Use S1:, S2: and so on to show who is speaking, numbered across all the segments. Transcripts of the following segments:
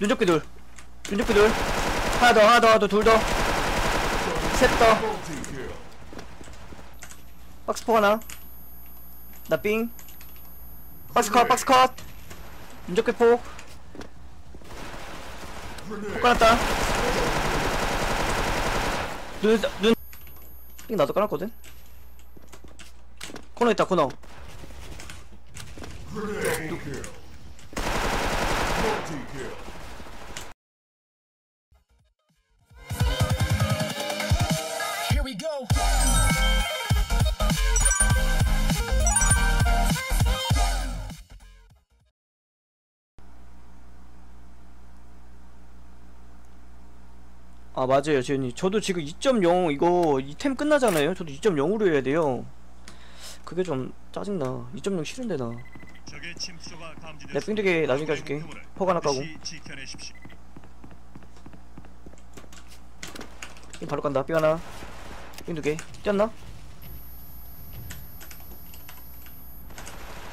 S1: 눈접기 둘. 눈접기 둘. 하나 더 하나 더 하나 더둘더 셋더. 박스 포 하나. 나삥. 박스 컷 박스 컷. 눈접기 포폭 깔았다. 눈눈삥 나도 깔았거든? 코너 있다 코너 아 맞아요. 지현님 저도 지금 2.0 이거 이 템 끝나잖아요. 저도 2.0으로 해야 돼요. 그게 좀 짜증나. 2.0 싫은데 나.
S2: 적의 침투가 감지됐습니다.
S1: 내 삥두개 나중에 가줄게. 포가 하나 까고. 삥 바로 간다. 삥 하나. 삥 두개. 뛰었나?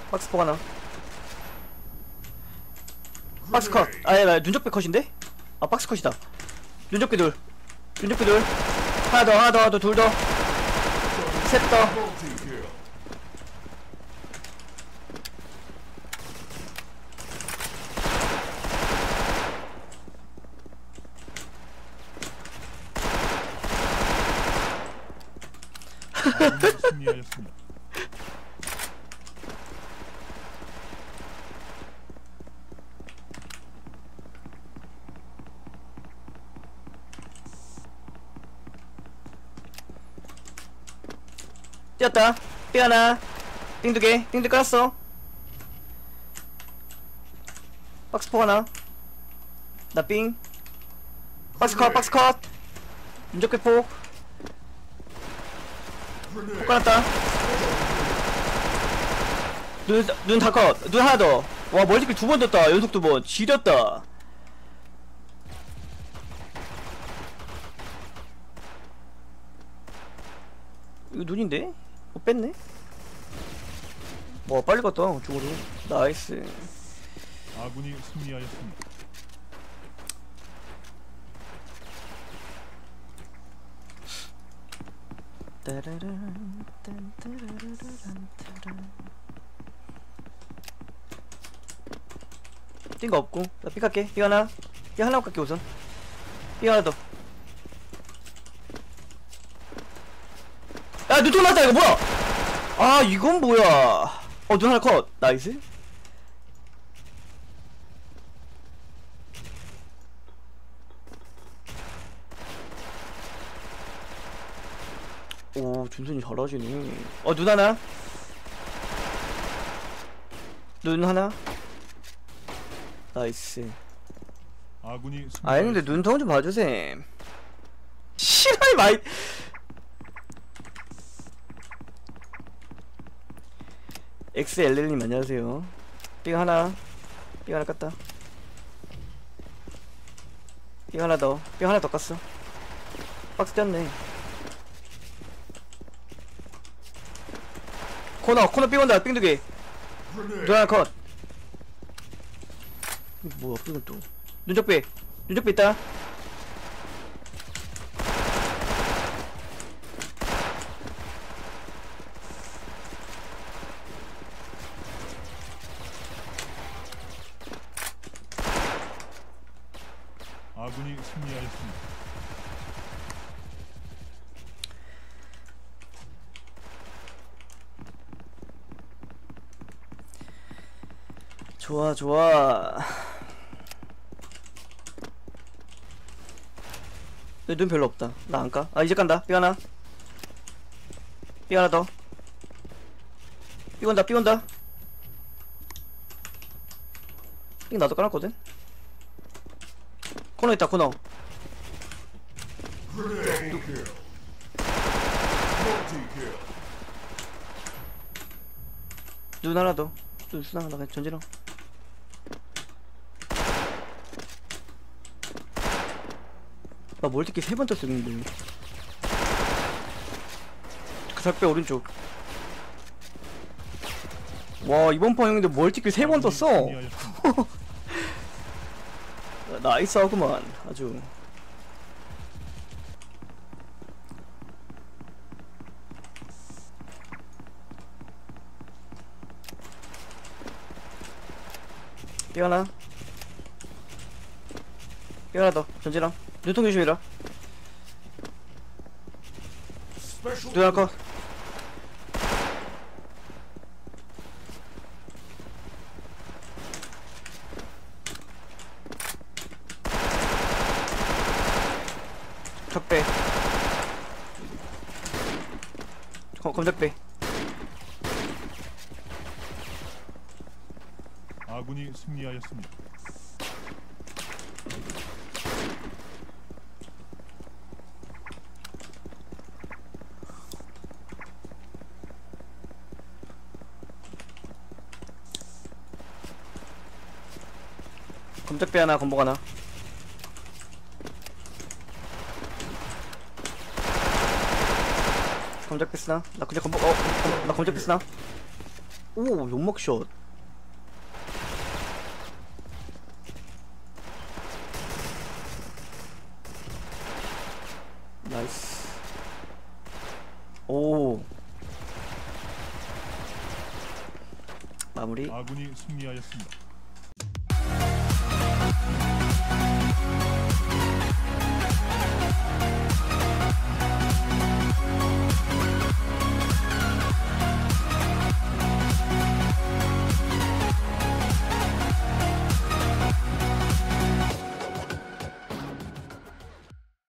S1: 박스 포 하나. 박스 컷. 아예 나 눈접배 컷인데? 아 박스 컷이다 눈접기 둘. 눈접기 둘. 하나 더 하나 더 하나 더둘더셋더.
S2: 승리하였습니다.
S1: 뛰었다. 삥 하나. 삥 두개. 삥두 깔았어. 박스 포 하나? 나삥. 박스 컷 박스 컷. 윤적회 포. 포 깔았다. 눈눈 다컷 눈 하나 더와 멀티킬 두 번 떴다. 연속 두 번. 지렸다. 이거 눈인데? 어 뺐네? 와 빨리 갔다 중으로 나이스
S2: 아군이 승리하였습니다.
S1: 따라란, 딴, 따라라란, 따란. 뛴거 없고 나 삐 갈게 삐 하나 삐 하나 갈게 우선 삐 하나 더 야 눈통 났다 이거 뭐야? 아 이건 뭐야? 어 눈 하나 컷. 나이스. 오 준순이 잘하시네. 어 눈 하나? 눈 하나? 나이스.
S2: 아군이
S1: 근데
S2: 승리하였습니다.
S1: 눈통 좀 봐주셈. 실화이 많이 XLL님 안녕하세요. 삥 하나. 삥 하나 깠다. 삥 하나 더삥 하나 더 깠어. 박스 뗐네. 코너 코너 삥 온다. 삥 두개. 눈 하나 컷. 뭐야 삥은 또. 눈적배. 눈적배 있다
S2: 아군이 승리하였습니다.
S1: 좋아 좋아. 내눈 별로 없다. 나안 까? 아 이제 깐다. 삐 하나. 삐 하나 더삐 온다 삐 나도 깔았거든. 코너 있다 코너. 눈 하나 더눈 하나 전지랑 나 멀티키 세번 떴어 근데. 그 작배 오른쪽. 와 이번 판 형인데 멀티킬 세번 떴어.
S2: 승리하였습니다.
S1: 나이스 하구만 아주. 삐 하나. 삐 하나 더 전진랑 눈통 조심해라. 하나 컷 적배. 검, 검적배.
S2: 아군이 승리하였습니다.
S1: 검적배 하나 검복 하나 검적배 쓰나? 나 그냥 검복 어? 검- 나 검적배 쓰나? 오 연막샷 나이스 오 마무리
S2: 아군이 승리하였습니다.